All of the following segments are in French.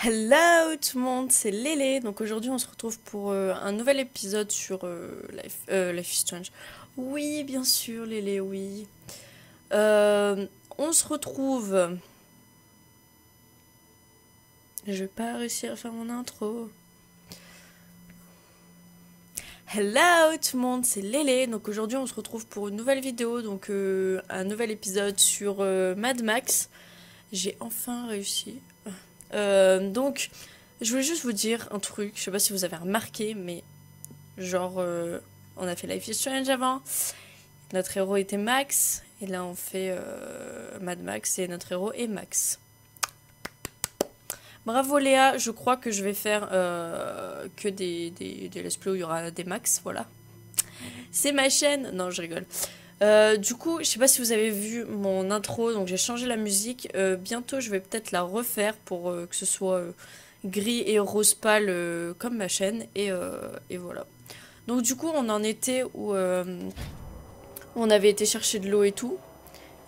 Hello tout le monde, c'est Lélé. Donc aujourd'hui on se retrouve pour euh, un nouvel épisode sur euh, Life, euh, Life is Strange. Oui, bien sûr Lélé, oui. On se retrouve... Je vais pas réussir à faire mon intro. Hello tout le monde, c'est Lélé. Donc aujourd'hui on se retrouve pour une nouvelle vidéo, donc un nouvel épisode sur Mad Max. J'ai enfin réussi. Euh, donc je voulais juste vous dire un truc, je sais pas si vous avez remarqué, mais genre euh, on a fait Life is Strange avant. Notre héros était Max, et là on fait euh, Mad Max et notre héros est Max. Bravo Léa, je crois que je vais faire que des, des, des let's play où il y aura des max, voilà. C'est ma chaîne. Non, je rigole. Euh, du coup, je sais pas si vous avez vu mon intro, donc j'ai changé la musique. Euh, bientôt, je vais peut-être la refaire pour euh, que ce soit gris et rose pâle comme ma chaîne. Et, et voilà. Donc du coup, on en était où on avait été chercher de l'eau et tout.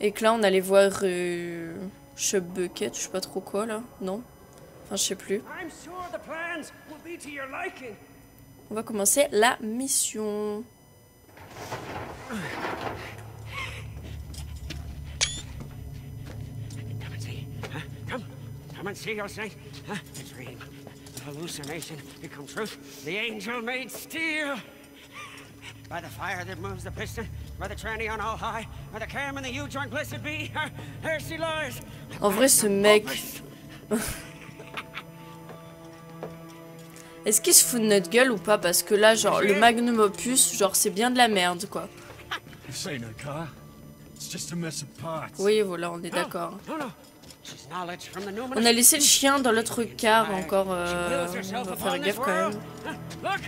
Et que là, on allait voir euh, Shop Bucket, je sais pas trop quoi là, non? Enfin, je sais plus. On va commencer la mission. Come and see your sight. Huh? A dream. A hallucination become truth. The angel made steel. By the fire that moves the piston, by the tranny on all high, by the cam and the U-joint blessed be, her, there she lies. En vrai, ce mec, est-ce qu'il se fout de notre gueule ou pas? Parce que là, genre, le magnum opus, genre, c'est bien de la merde, quoi. Oui, voilà, on est d'accord. No, no. She's knowledge from the numinous. On a laissé le chien dans l'autre car encore. euh, on va faire gaffe quand même. Look!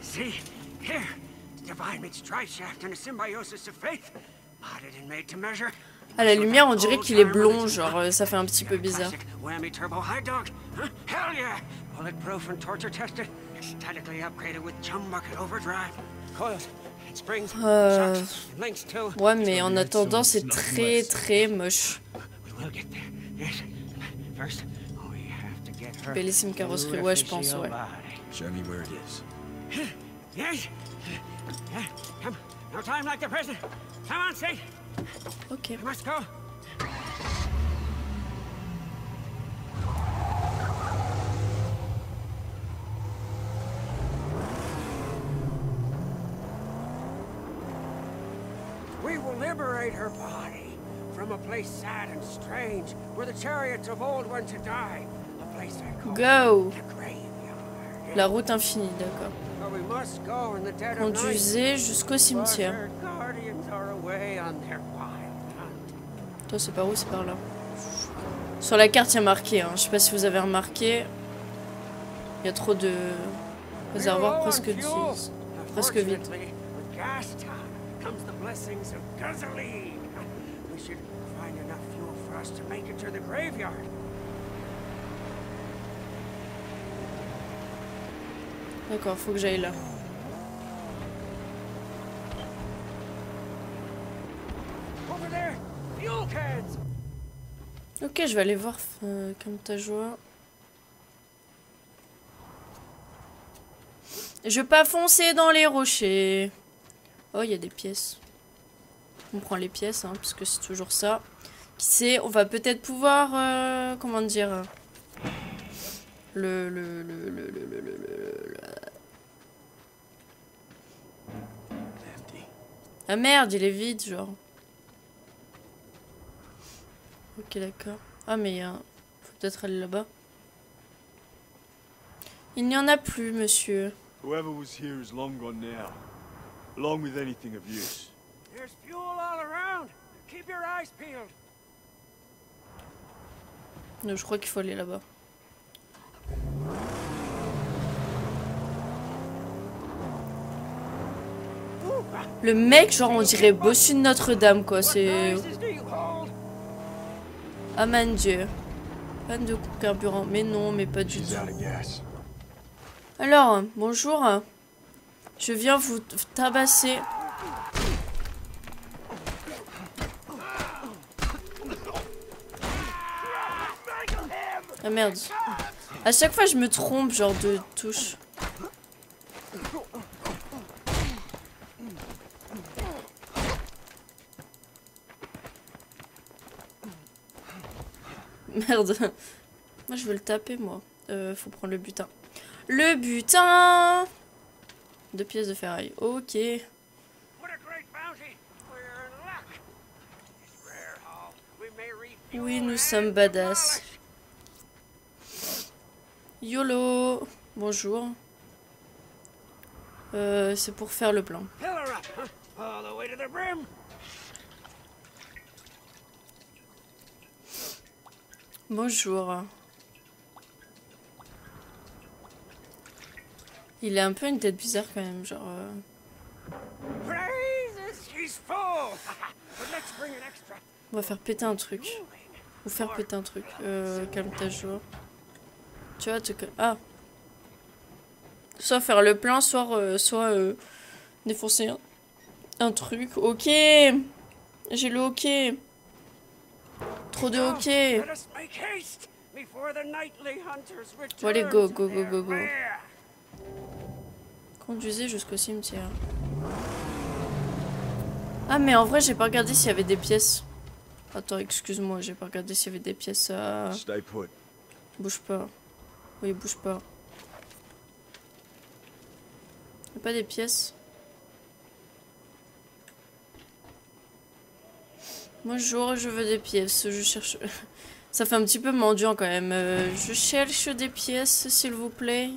See, here, divine meets drive shaft in a symbiosis of faith, modded and made to measure. À la lumière, on dirait qu'il est blond, genre, euh, ça fait un petit peu bizarre. Euh. Ouais, mais en attendant, c'est très très moche. We will get there. Yes. First, we have to get her. Bellissime carrosserie, ouais, je pense, ouais. body. Show me where it is. Yes. Yeah. Come. No time like the present. Come on, Saint. Ok. We must go. We will liberate her body from a place sad and strange where the chariots of old went to die. A place I call Go the graveyard. La route infinie, d'accord. Conduisez jusqu'au cimetière. Toi, c'est par où? C'est par là. Sur la carte, il y a marqué. Hein. Je sais pas si vous avez remarqué. Il y a trop de réservoirs presque, presque vide. Comes the blessings of gasoline. We should find enough fuel for us to make it to the graveyard. D'accord, faut que j'aille là. Ok, je vais aller voir euh, comme ta joie. Je vais pas foncer dans les rochers. Oh, il y a des pièces. On prend les pièces, hein, parce que c'est toujours ça. Qui sait, on va peut-être pouvoir... euh, comment dire Le... le, le, le, le. Ah merde, il est vide, genre. Ok, d'accord. Ah, mais a... Faut peut-être aller là-bas. Il n'y en a plus, monsieur. Whoever was here is long gone now, along with anything of use. There's fuel all around. Keep your eyes peeled. Non, je crois qu'il faut aller là-bas. Le mec, genre, on dirait bossu de Notre-Dame, quoi. C'est... What prices do you hold? Ah, mon dieu. Panne de carburant. Mais non, mais pas du tout. Alors, bonjour. Je viens vous tabasser. Ah merde. À chaque fois, je me trompe, genre de touche. Merde. Moi, je veux le taper, moi. Euh, faut prendre le butin. Le butin Deux pièces de ferraille. Ok. Oui, nous sommes badass. YOLO Bonjour. Euh, c'est pour faire le plan. Pillar up, huh? All the way to the brim. Bonjour. Il a un peu une tête bizarre quand même, genre... euh. On va faire péter un truc. Ou faire péter un truc. Euh, calme ta joie. Tu vois, tu... Ah Soit faire le plein, soit, euh, soit euh, défoncer un, un truc. Ok J'ai le ok Trop de ok. Bon, allez, go, go, go, go, go. Conduisez jusqu'au cimetière. Ah mais en vrai j'ai pas regardé s'il y avait des pièces. Attends excuse-moi j'ai pas regardé s'il y avait des pièces à... Bouge pas. Oui bouge pas. Y a pas des pièces? Bonjour je veux des pièces. Je cherche... Ça fait un petit peu mendiant quand même. Euh, je cherche des pièces s'il vous plaît.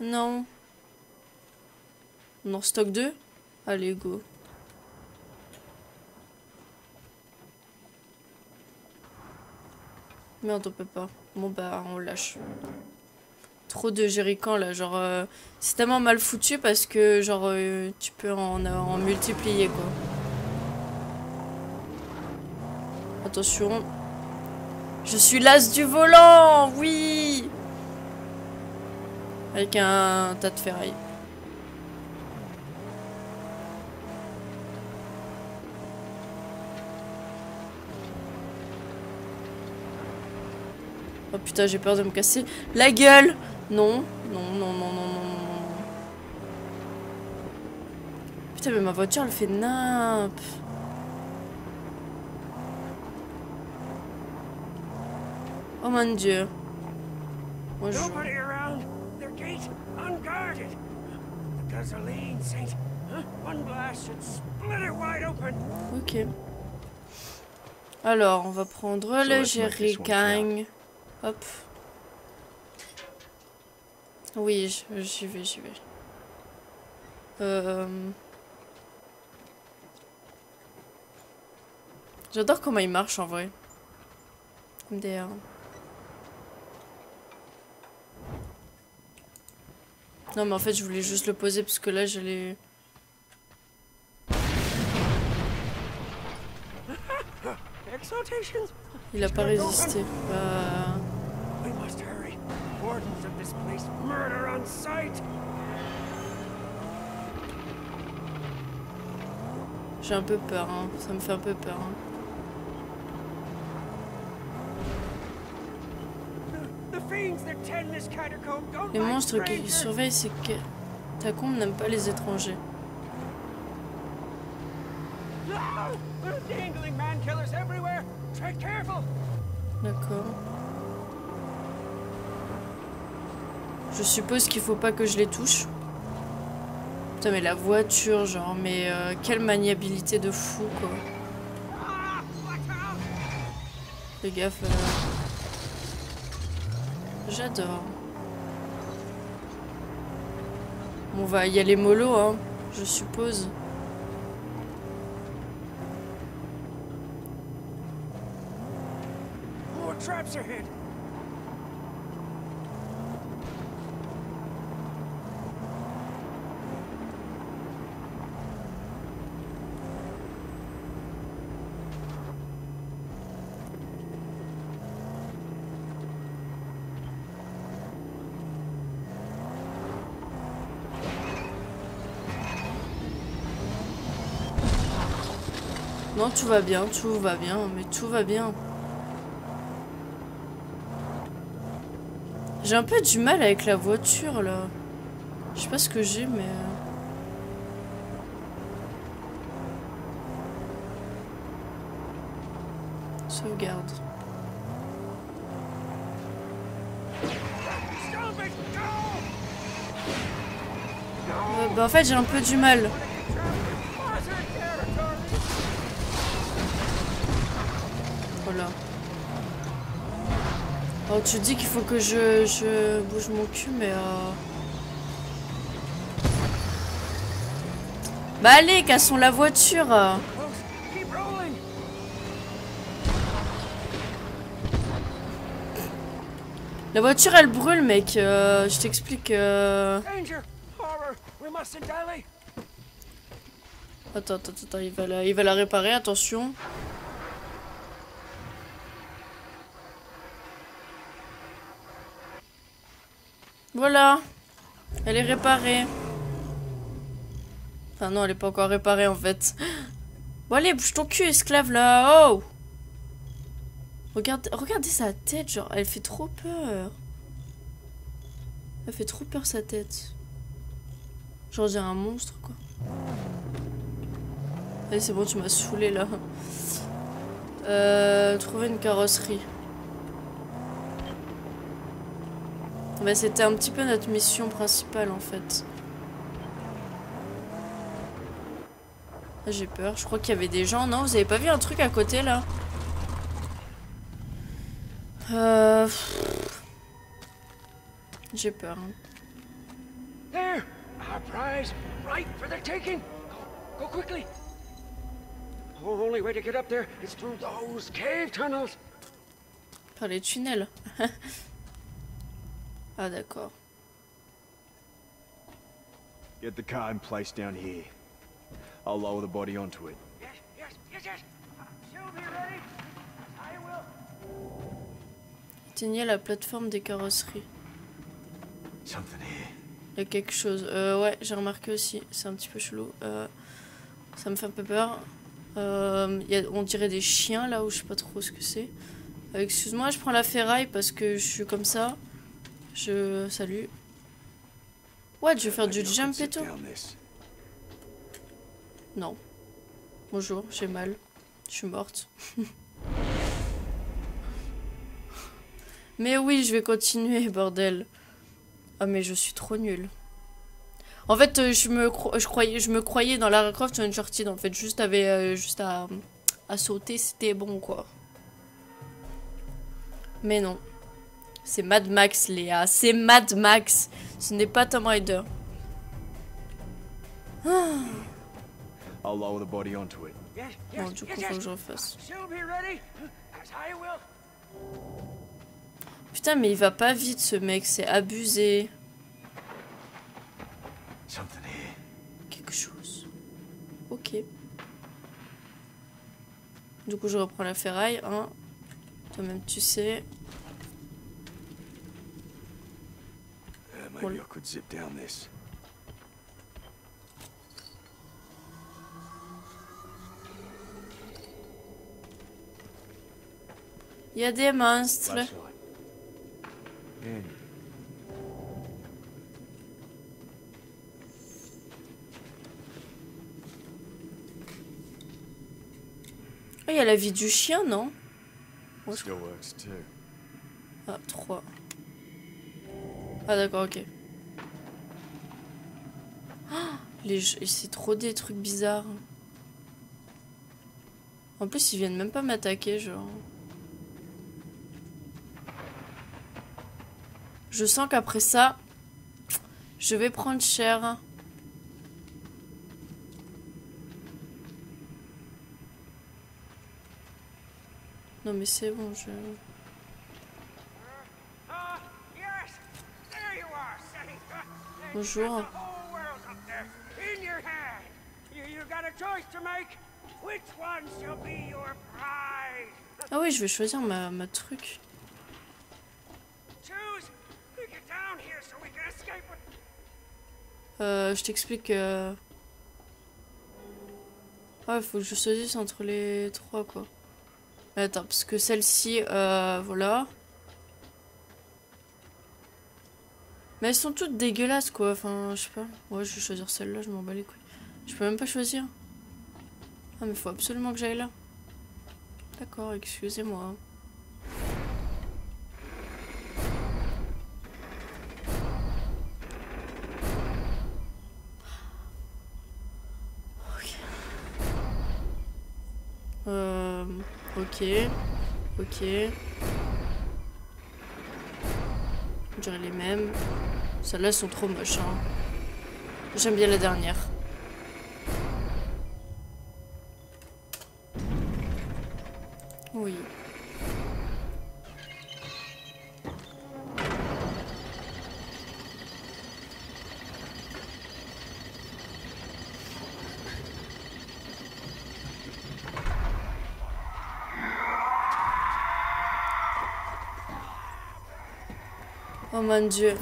Non. On en stocke deux Allez, go. Merde, on peut pas. Bon, bah, on lâche. Trop de jerrycans là, genre. euh, c'est tellement mal foutu parce que, genre, euh, tu peux en, en multiplier quoi. Attention. Je suis l'as du volant Oui Avec un tas de ferraille. Putain, j'ai peur de me casser la gueule. Non, non, non, non, non, non, non, non. Putain, mais ma voiture, elle fait nimp. Oh mon dieu. Bonjour. Nobody around. Their gate unguarded. The gasoline, Saint. Huh? One blast should split it wide open. Ok. Alors, on va prendre le jerrycan. Hop. Oui, j'y vais, j'y vais. Euh... J'adore comment il marche en vrai. MDR. Non mais en fait je voulais juste le poser parce que là. Exaltations. Il a pas résisté. Bah... We must hurry. Wardens of this place murder on sight. J'ai un peu peur, hein. ça me fait un peu peur. hein. Les monstres qui surveillent ces catacombes n'aiment pas les étrangers. Ah! D'accord. Je suppose qu'il faut pas que je les touche. Putain mais la voiture genre mais euh, quelle maniabilité de fou quoi. Fais gaffe. euh. J'adore. On va y aller mollo hein, je suppose. More traps. Tout va bien, tout va bien, mais tout va bien. J'ai un peu du mal avec la voiture là. Je sais pas ce que j'ai, mais. euh, Sauvegarde. Euh, bah en fait j'ai un peu du mal. Voilà. Oh tu dis qu'il faut que je, je bouge mon cul mais euh... Bah allez, cassons la voiture rolling. La voiture elle brûle mec, euh, je t'explique... euh. Attends, attends, attends, il va il va la réparer, attention. Voilà. Elle est réparée. Enfin non, elle est pas encore réparée en fait. Bon allez, bouge ton cul, esclave là. Oh Regarde, Regardez sa tête, genre, elle fait trop peur. Elle fait trop peur sa tête. Genre, j'ai un monstre quoi. Allez, c'est bon, tu m'as saoulé là. Euh, trouver une carrosserie. Bah, c'était un petit peu notre mission principale en fait. Ah, J'ai peur, je crois qu'il y avait des gens. Non, vous avez pas vu un truc à côté là? Euh. J'ai peur. hein. There! Our prize! Right for the taking! Go, go quickly! The only way to get up there is through those cave tunnels! Par les tunnels. ah d'accord. Get the car in place down here. I'll lower the body onto it. Yes, yes, yes, yes! She'll be ready! I will! Atteignez la plateforme des carrosseries. Something here. Il y a quelque chose. Euh, ouais, j'ai remarqué aussi. C'est un petit peu chelou. Euh, ça me fait un peu peur. Euh, il y a, on dirait des chiens là où je sais pas trop ce que c'est. Euh, Excuse-moi, je prends la ferraille parce que je suis comme ça. Je. Salut. Ouais, je vais faire du jump et tout. Non. Bonjour, j'ai mal. Je suis morte. mais oui, je vais continuer, bordel. Ah mais je suis trop nulle. En fait, euh, je me, cro- je croyais, je me croyais dans Lara Croft Uncharted. En fait, juste, avait, euh, juste à, à sauter, c'était bon, quoi. Mais non. C'est Mad Max, Léa. C'est Mad Max. Ce n'est pas Tomb Raider. I'll lower the body onto it. Yes, yes, Bon, du coup, faut que je refasse. Putain, mais il va pas vite, ce mec. C'est abusé. Quelque chose. Ok. Du coup, je reprends la ferraille. Hein. Toi-même, tu sais. Il y a des monstres. Oh, il y a la vie du chien, non? Ah, 3. Ah, d'accord, ok. Les jeux- C'est trop des trucs bizarres. En plus, ils viennent même pas m'attaquer, genre. Je sens qu'après ça, je vais prendre cher. Non mais c'est bon, je... Ah, Bonjour. you've got The whole world up there, in your hand! You, you got a choice to make. Which one shall be your prize? Ah oui, je vais choisir ma, ma truc. Euh, je t'explique. Euh... Ouais, faut que je choisisse entre les trois, quoi. Mais attends, parce que celle-ci, euh, voilà. Mais elles sont toutes dégueulasses quoi, enfin je sais pas. Ouais je vais choisir celle-là, je m'en bats les couilles. Je peux même pas choisir. Ah mais faut absolument que j'aille là. D'accord, excusez-moi. Ok. Euh, ok. Ok. Je dirais les mêmes. Celles-là sont trop moches. Hein. J'aime bien la dernière. Oh mon dieu.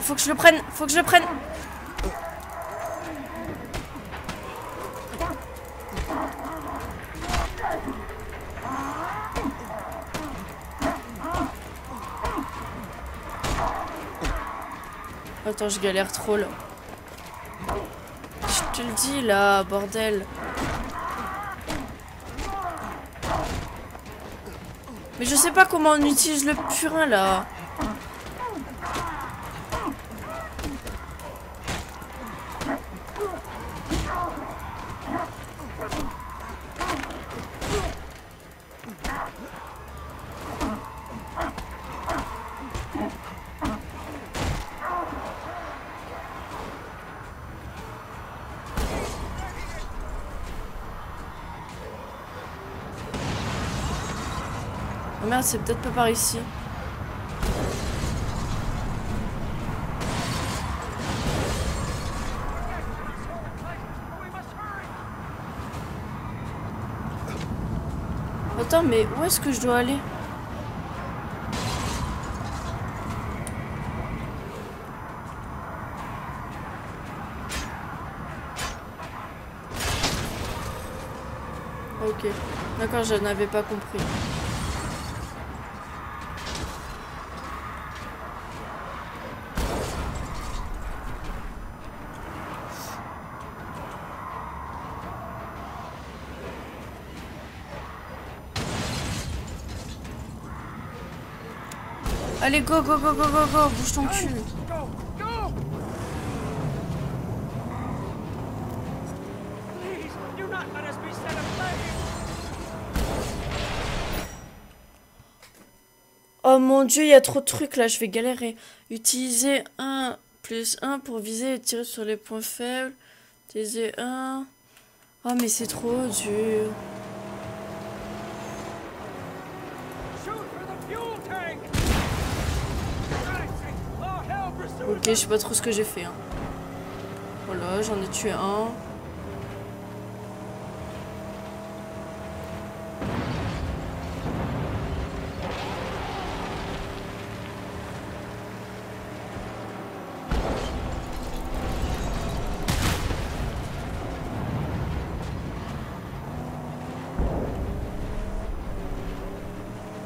Faut que je le prenne, faut que je le prenne. Attends, je galère trop là. Je te le dis là, bordel. Mais je sais pas comment on utilise le purin là. Merde, c'est peut-être pas par ici. Attends, mais où est-ce que je dois aller? Ok. D'accord, je n'avais pas compris. Allez, go, go, go, go, go, go, bouge ton cul. Go! Go! Please, do not let us be set aflame! Oh mon dieu, il y a trop de trucs là, je vais galérer. Utiliser 1 plus 1 pour viser et tirer sur les points faibles. Utiliser 1. Oh mais c'est trop dur. Ok, je sais pas trop ce que j'ai fait. Hein. Voilà, j'en ai tué un.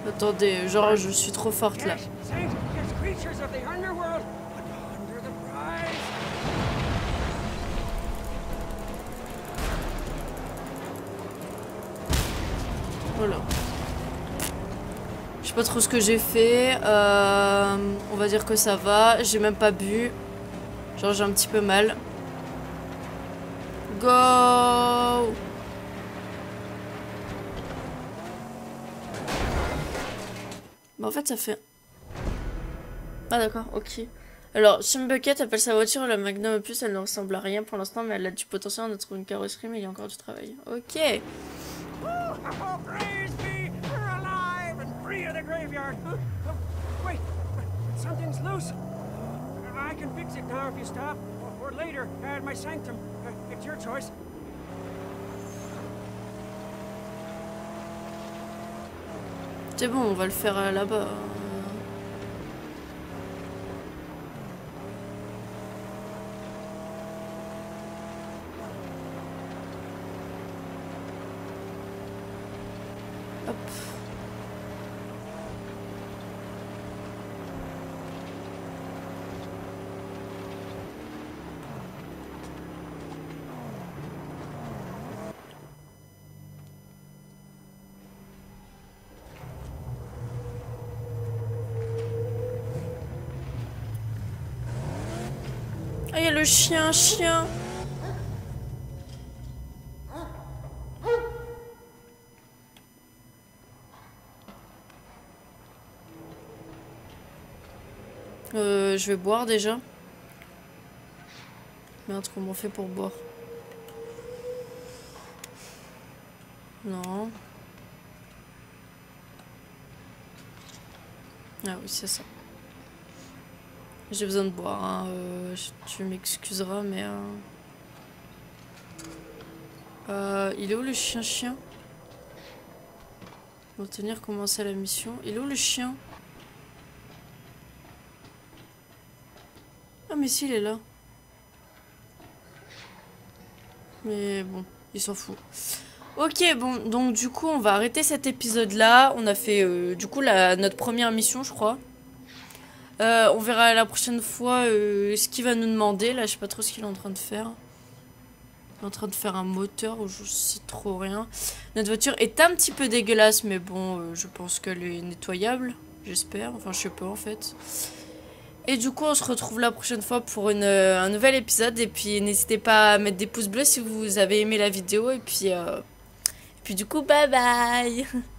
Attendez, genre je suis trop forte là. Je sais pas trop ce que j'ai fait. Euh, on va dire que ça va. J'ai même pas bu. Genre j'ai un petit peu mal. Go Bah en fait ça fait... Ah d'accord, ok. Alors, Bucket appelle sa voiture la Magnum Opus, elle ne ressemble à rien pour l'instant, mais elle a du potentiel, on a trouvé une carrosserie, mais il y a encore du travail. Ok graveyard. Wait, something's loose. I can fix it now if you stop, or, or later at my sanctum. Uh, it's your choice. C'est bon, on va le faire euh, là-bas. Hop. Ah, il y le chien, chien. Euh, je vais boire déjà. Merde, comment on fait pour boire? Non. Ah oui, c'est ça. J'ai besoin de boire. hein, euh, tu m'excuseras, mais... euh, euh, il est où le chien-chien Obtenir commencer la mission. Il est où le chien? Ah mais si, il est là. Mais bon, il s'en fout. Ok, bon, donc du coup, on va arrêter cet épisode-là. On a fait, du coup, la, notre première mission, je crois. Euh, on verra la prochaine fois euh, ce qu'il va nous demander. Là, je sais pas trop ce qu'il est en train de faire. Il est en train de faire un moteur ou je sais trop rien. Notre voiture est un petit peu dégueulasse, mais bon, euh, je pense qu'elle est nettoyable. J'espère. Enfin, je sais pas en fait. Et du coup, on se retrouve la prochaine fois pour un nouvel épisode. Et puis, n'hésitez pas à mettre des pouces bleus si vous avez aimé la vidéo. Et puis, et puis du coup, bye bye